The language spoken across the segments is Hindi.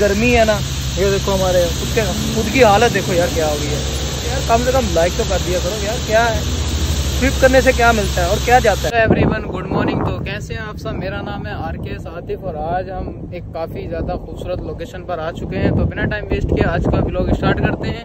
गर्मी है ना, ये देखो हमारे, खुद के, खुद की हालत देखो यार क्या हो गई है। यार कम से कम लाइक तो कर दिया करो यार, क्या है? स्विप करने से क्या मिलता है और क्या जाता है? एवरीवन गुड मॉर्निंग तो कैसे हैं आप सब? मेरा नाम है आर के आतिफ और आज हम एक काफ़ी ज़्यादा खूबसूरत लोकेशन पर आ चुके हैं। तो बिना टाइम वेस्ट किए आज का ब्लॉग स्टार्ट करते हैं।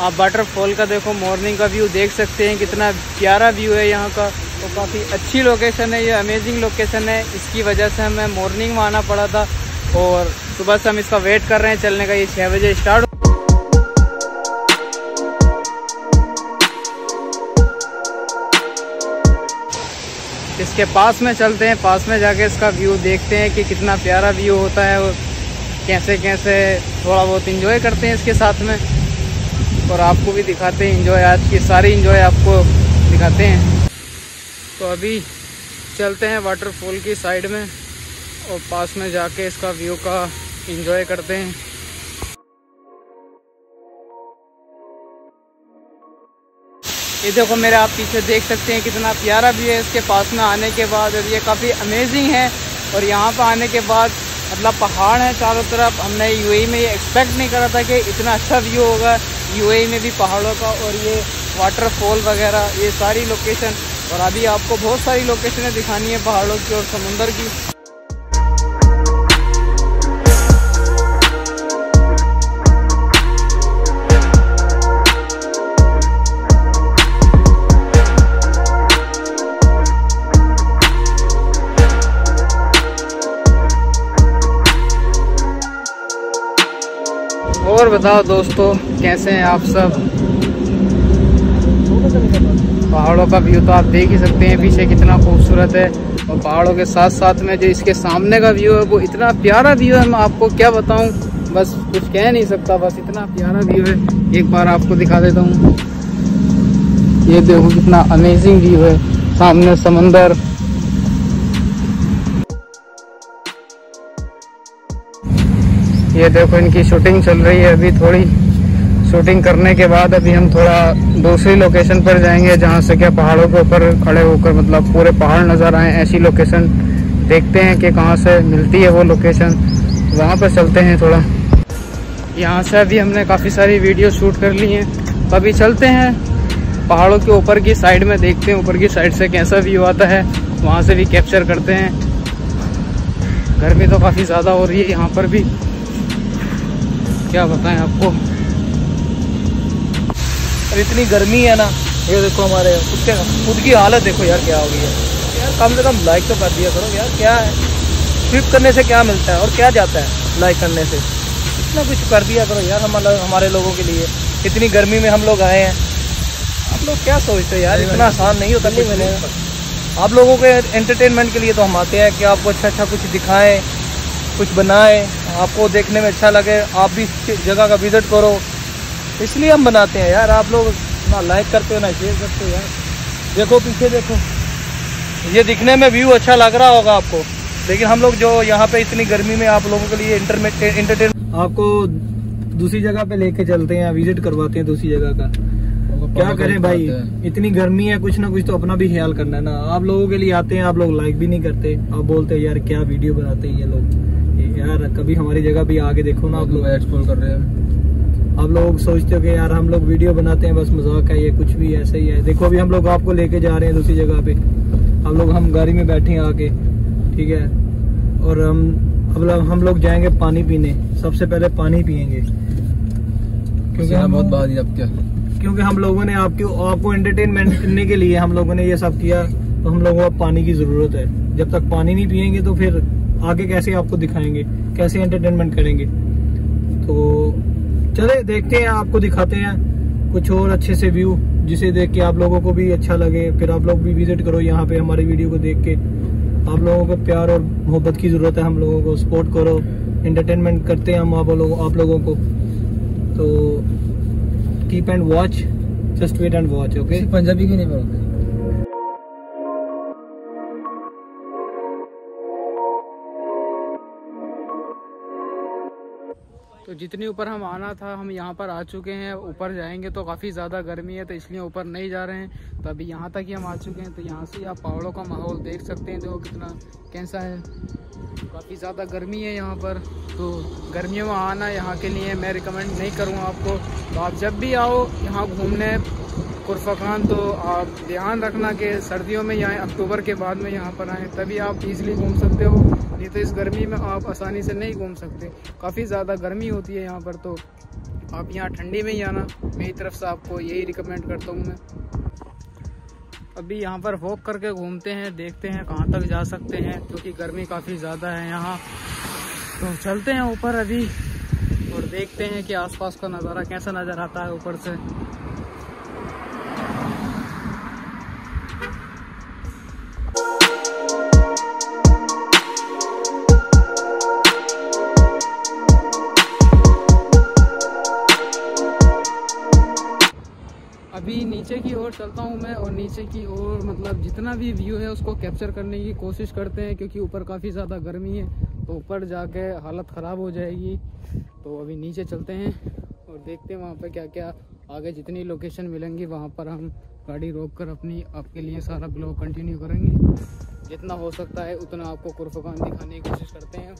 आप वाटरफॉल का देखो मॉर्निंग का व्यू देख सकते हैं, कितना प्यारा व्यू है यहाँ का। तो काफ़ी अच्छी लोकेशन है, ये अमेजिंग लोकेशन है। इसकी वजह से हमें मॉर्निंग में आना पड़ा था और सुबह से हम इसका वेट कर रहे हैं चलने का। ये छः बजे स्टार्ट इसके पास में चलते हैं, पास में जाके इसका व्यू देखते हैं कि कितना प्यारा व्यू होता है और कैसे कैसे थोड़ा बहुत इंजॉय करते हैं इसके साथ में। और आपको भी दिखाते हैं इंजॉय आज की सारी इंजॉय आपको दिखाते हैं। तो अभी चलते हैं वाटरफॉल की साइड में और पास में जाके इसका व्यू का इंजॉय करते हैं। ये देखो मेरे, आप पीछे देख सकते हैं कितना प्यारा व्यू है, इसके पास में आने के बाद और ये काफ़ी अमेजिंग है और यहाँ पर आने के बाद मतलब पहाड़ है चारों तरफ़। हमने यूएई में ये एक्सपेक्ट नहीं करा था कि इतना अच्छा व्यू होगा। यूएई में भी पहाड़ों का और ये वाटरफॉल वगैरह, ये सारी लोकेशन और अभी आपको बहुत सारी लोकेशनें दिखानी है पहाड़ों की और समुंदर की। और बताओ दोस्तों, कैसे हैं आप सब? पहाड़ों का व्यू तो आप देख ही सकते हैं, पीछे कितना खूबसूरत है। और पहाड़ों के साथ साथ में जो इसके सामने का व्यू है, वो इतना प्यारा व्यू है, मैं आपको क्या बताऊँ? बस कुछ कह नहीं सकता, बस इतना प्यारा व्यू है। एक बार आपको दिखा देता हूँ। ये देखो कितना अमेजिंग व्यू है। सामने समंदर ये देखो इनकी शूटिंग चल रही है अभी थोड़ी। शूटिंग करने के बाद अभी हम थोड़ा दूसरी लोकेशन पर जाएँगे, जहाँ से क्या पहाड़ों के ऊपर खड़े होकर मतलब पूरे पहाड़ नज़र आए, ऐसी लोकेशन देखते हैं कि कहाँ से मिलती है वो लोकेशन वहाँ पर चलते हैं थोड़ा। यहाँ से अभी हमने काफ़ी सारी वीडियो शूट कर ली हैं। अभी चलते हैं। पहाड़ों के ऊपर की साइड में देखते हैं, ऊपर की साइड से कैसा व्यू आता है। वहाँ से भी कैप्चर करते हैं। गर्मी तो काफ़ी ज़्यादा हो रही है यहाँ पर भी। क्या बताएँ आपको? और इतनी गर्मी है ना ये देखो हमारे खुद के खुद की हालत देखो यार क्या हो गई है। यार कम से कम लाइक तो कर दिया करो यार क्या है? स्विप करने से क्या मिलता है और क्या जाता है लाइक करने से? इतना कुछ कर दिया करो यार हमारे हमारे लोगों के लिए। इतनी गर्मी में हम लोग आए हैं। आप लोग क्या सोचते हैं यार? इतना आसान नहीं होता नहीं मैंने आप लोगों के एंटरटेनमेंट के लिए तो हम आते हैं कि आपको अच्छा अच्छा कुछ दिखाएँ कुछ बनाएँ। आपको देखने में अच्छा लगे आप भी जगह का विज़िट करो। इसलिए हम बनाते हैं यार आप लोग ना लाइक करते हो ना शेयर करते हो यार। देखो पीछे देखो। ये दिखने में व्यू अच्छा लग रहा होगा आपको। लेकिन हम लोग जो यहाँ पे इतनी गर्मी में आप लोगों के लिए इंटरटेन आपको दूसरी जगह पे लेके चलते हैं विज़िट करवाते हैं दूसरी जगह का। क्या करें भाई? इतनी गर्मी है कुछ ना कुछ तो अपना भी ख्याल करना है ना। आप लोगों के लिए आते हैं आप लोग लाइक भी नहीं करते। आप बोलते हैं यार क्या वीडियो बनाते हैं ये लोग? यार कभी हमारी जगह भी आगे देखो ना आप लोग एक्सप्लोर कर रहे हैं। आप लोग सोचते हो कि यार हम लोग वीडियो बनाते हैं बस मज़ाक है ये कुछ भी ऐसे ही है। देखो अभी हम लोग आपको लेके जा रहे हैं दूसरी जगह पे। हम लोग हम गाड़ी में बैठे हैं आके ठीक है? और हम अब हम लोग जाएँगे पानी पीने। सबसे पहले पानी पियेंगे। क्योंकि हम बहुत बात क्या? क्योंकि हम लोगों ने आपके आपको एंटरटेनमेंट करने के लिए हम लोगों ने ये सब किया। तो हम लोगों को पानी की ज़रूरत है। जब तक पानी नहीं पियेंगे तो फिर आगे कैसे आपको दिखाएँगे, कैसे एंटरटेनमेंट करेंगे। तो चले, देखते हैं, आपको दिखाते हैं कुछ और अच्छे से व्यू जिसे देख के आप लोगों को भी अच्छा लगे। फिर आप लोग भी विज़िट करो यहाँ पे हमारी वीडियो को देख के। आप लोगों को प्यार और मोहब्बत की ज़रूरत है, हम लोगों को सपोर्ट करो एंटरटेनमेंट करते हैं हम आप लोगों आप लोगों को। तो keep and watch just wait and watch okay Punjabi क्यों नहीं बोलते जितनी ऊपर हम आना था, हम यहाँ पर आ चुके हैं। ऊपर जाएँगे तो काफ़ी ज़्यादा गर्मी है तो इसलिए ऊपर नहीं जा रहे हैं। तो अभी यहाँ तक ही हम आ चुके हैं तो यहाँ से आप पहाड़ों का माहौल देख सकते हैं जो कितना कैसा है। काफ़ी ज़्यादा गर्मी है यहाँ पर तो गर्मियों में आना यहाँ के लिए मैं रिकमेंड नहीं करूँगा आपको। तो आप जब भी आओ, यहाँ घूमने कुरफाखान तो आप ध्यान रखना कि सर्दियों में यहाँ अक्टूबर के बाद में यहाँ पर आएँ, तभी आप इजीली घूम सकते हो। नहीं तो इस गर्मी में आप आसानी से नहीं घूम सकते। काफ़ी ज़्यादा गर्मी होती है यहाँ पर तो आप यहाँ ठंडी में ही आना। मेरी तरफ़ से आपको यही रिकमेंड करता हूँ मैं। अभी यहाँ पर वॉक करके घूमते हैं, देखते हैं कहाँ तक जा सकते हैं, क्योंकि गर्मी काफ़ी ज़्यादा है यहाँ। तो चलते हैं ऊपर अभी और देखते हैं कि आसपास का नज़ारा कैसा नज़र आता है ऊपर से। अभी नीचे की ओर चलता हूँ मैं और नीचे की ओर मतलब जितना भी व्यू है उसको कैप्चर करने की कोशिश करते हैं क्योंकि ऊपर काफ़ी ज़्यादा गर्मी है तो ऊपर जाके हालत ख़राब हो जाएगी। तो अभी नीचे चलते हैं और देखते हैं वहाँ पर क्या क्या आगे जितनी लोकेशन मिलेंगी, वहाँ पर हम गाड़ी रोक कर अपनी, आपके लिए सारा ब्लॉग कंटिन्यू करेंगे। जितना हो सकता है उतना आपको कुरफान दिखाने की कोशिश करते हैं।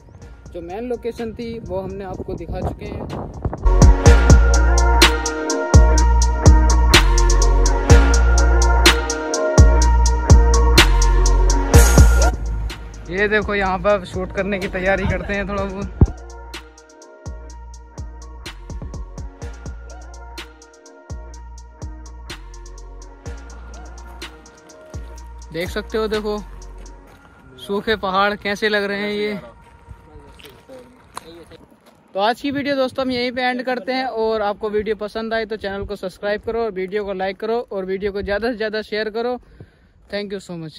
जो मेन लोकेशन थी, वो हमने आपको दिखा चुके हैं। ये देखो यहाँ पर शूट करने की तैयारी करते हैं थोड़ा बहुत। देख सकते हो देखो, सूखे पहाड़ कैसे लग रहे हैं ये। तो आज की वीडियो दोस्तों हम यहीं पे एंड करते हैं, और आपको वीडियो पसंद आए तो चैनल को सब्सक्राइब करो वीडियो को लाइक करो, और वीडियो को ज़्यादा से ज़्यादा शेयर करो। Thank you so much